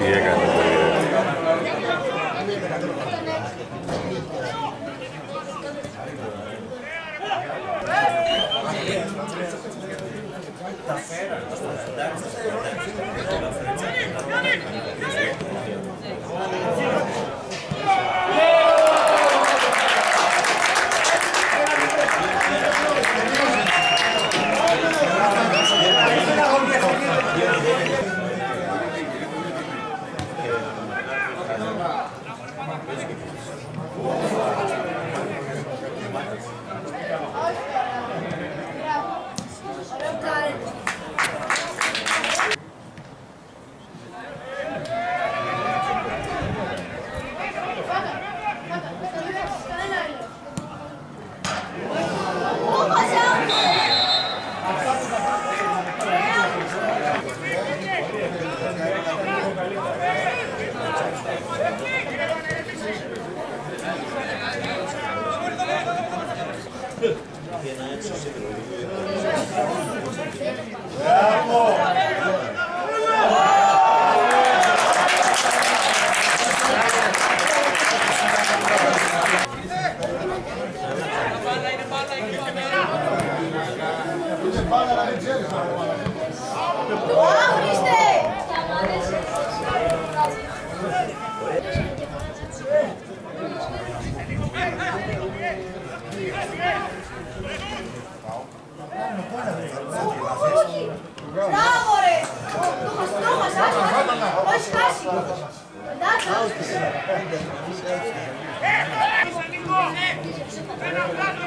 Yeah, é, guys. Tá da fera. Venâncio Segredo. Bravo! Yeah. Μπράβο ρε! Το χαστρώμασα, το έχεις χάσει. Εντάξει, όχι. Ένα πλάτο!